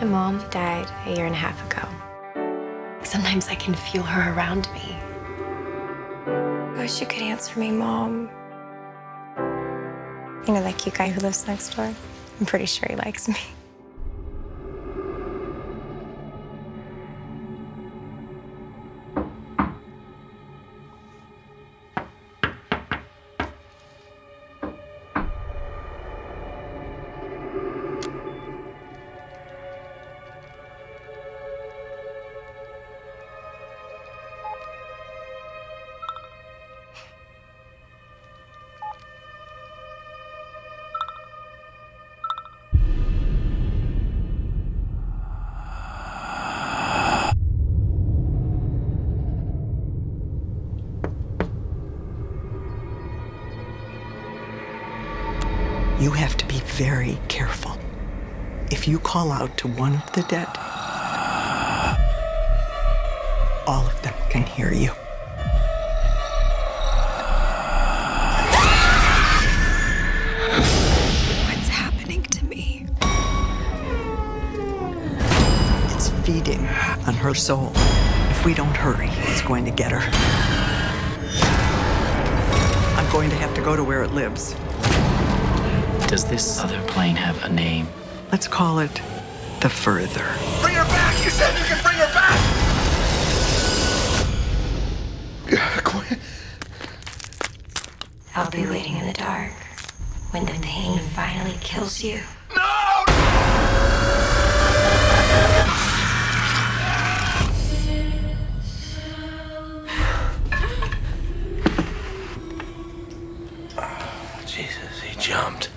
My mom died a year and a half ago. Sometimes I can feel her around me. I wish you could answer me, Mom. You know that cute guy who lives next door? I'm pretty sure he likes me. You have to be very careful. If you call out to one of the dead, all of them can hear you. What's happening to me? It's feeding on her soul. If we don't hurry, it's going to get her. I'm going to have to go to where it lives. Does this other plane have a name? Let's call it the Further. Bring her back! You said you can bring her back! I'll be waiting in the dark when the pain finally kills you. No! Oh, Jesus, he jumped.